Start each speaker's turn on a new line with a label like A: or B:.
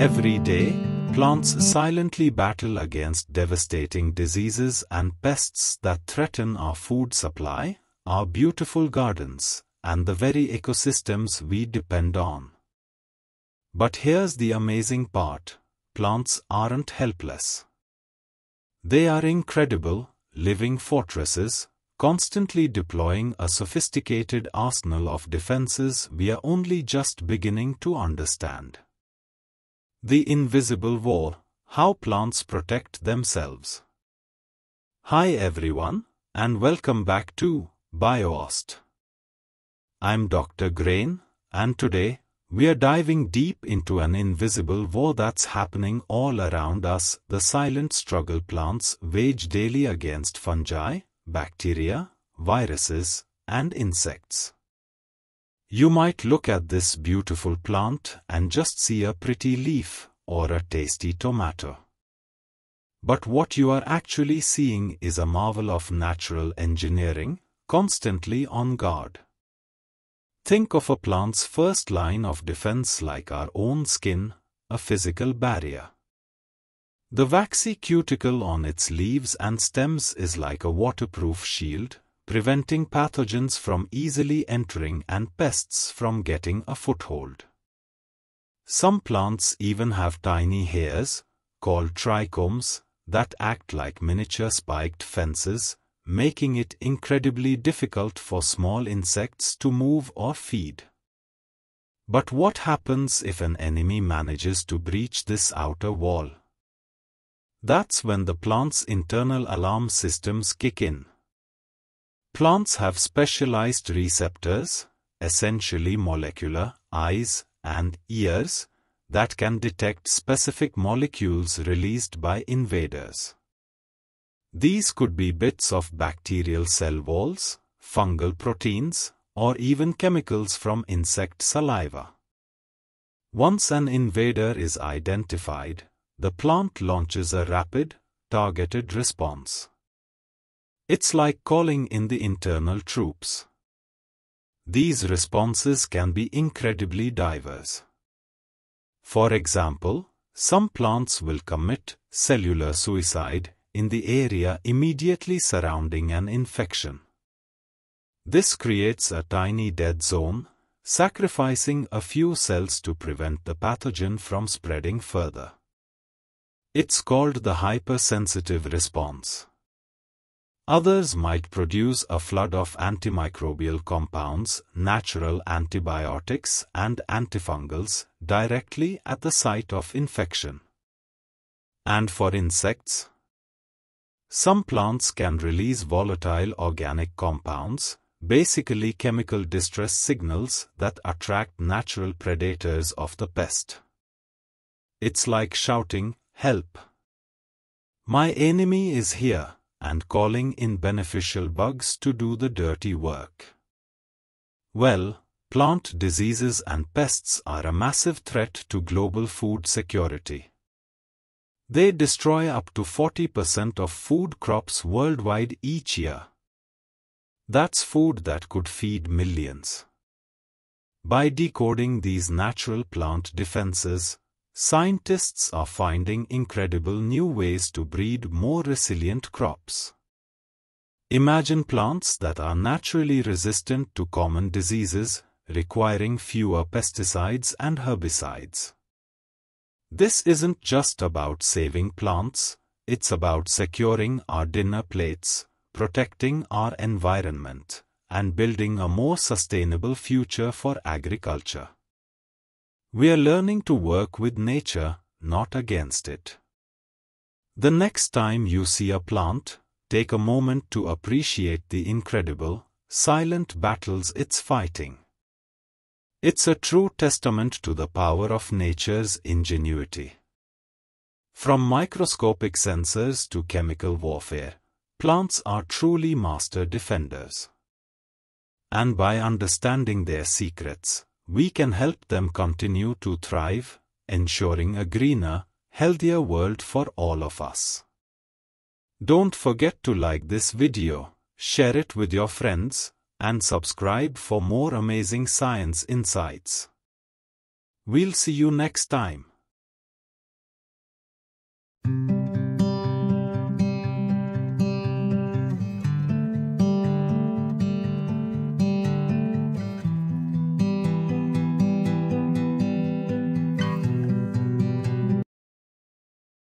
A: Every day, plants silently battle against devastating diseases and pests that threaten our food supply, our beautiful gardens, and the very ecosystems we depend on. But here's the amazing part, plants aren't helpless. They are incredible, living fortresses, constantly deploying a sophisticated arsenal of defenses we are only just beginning to understand. The Invisible War How Plants Protect Themselves. Hi everyone, and welcome back to BioAugust. I'm Dr. Grain, and today, we are diving deep into an invisible war that's happening all around us, the silent struggle plants wage daily against fungi, bacteria, viruses, and insects. You might look at this beautiful plant and just see a pretty leaf or a tasty tomato. But what you are actually seeing is a marvel of natural engineering, constantly on guard. Think of a plant's first line of defense like our own skin, a physical barrier. The waxy cuticle on its leaves and stems is like a waterproof shield, preventing pathogens from easily entering and pests from getting a foothold. Some plants even have tiny hairs, called trichomes, that act like miniature spiked fences, making it incredibly difficult for small insects to move or feed. But what happens if an enemy manages to breach this outer wall? That's when the plant's internal alarm systems kick in. Plants have specialized receptors, essentially molecular, eyes and ears, that can detect specific molecules released by invaders. These could be bits of bacterial cell walls, fungal proteins, or even chemicals from insect saliva. Once an invader is identified, the plant launches a rapid, targeted response. It's like calling in the internal troops. These responses can be incredibly diverse. For example, some plants will commit cellular suicide in the area immediately surrounding an infection. This creates a tiny dead zone, sacrificing a few cells to prevent the pathogen from spreading further. It's called the hypersensitive response. Others might produce a flood of antimicrobial compounds, natural antibiotics and antifungals directly at the site of infection. And for insects? Some plants can release volatile organic compounds, basically chemical distress signals that attract natural predators of the pest. It's like shouting, help! My enemy is here and calling in beneficial bugs to do the dirty work. Well, plant diseases and pests are a massive threat to global food security. They destroy up to 40% of food crops worldwide each year. That's food that could feed millions. By decoding these natural plant defenses, Scientists are finding incredible new ways to breed more resilient crops. Imagine plants that are naturally resistant to common diseases, requiring fewer pesticides and herbicides. This isn't just about saving plants, it's about securing our dinner plates, protecting our environment, and building a more sustainable future for agriculture. We are learning to work with nature, not against it. The next time you see a plant, take a moment to appreciate the incredible, silent battles it's fighting. It's a true testament to the power of nature's ingenuity. From microscopic sensors to chemical warfare, plants are truly master defenders. And by understanding their secrets, we can help them continue to thrive, ensuring a greener, healthier world for all of us. Don't forget to like this video, share it with your friends, and subscribe for more amazing science insights. We'll see you next time.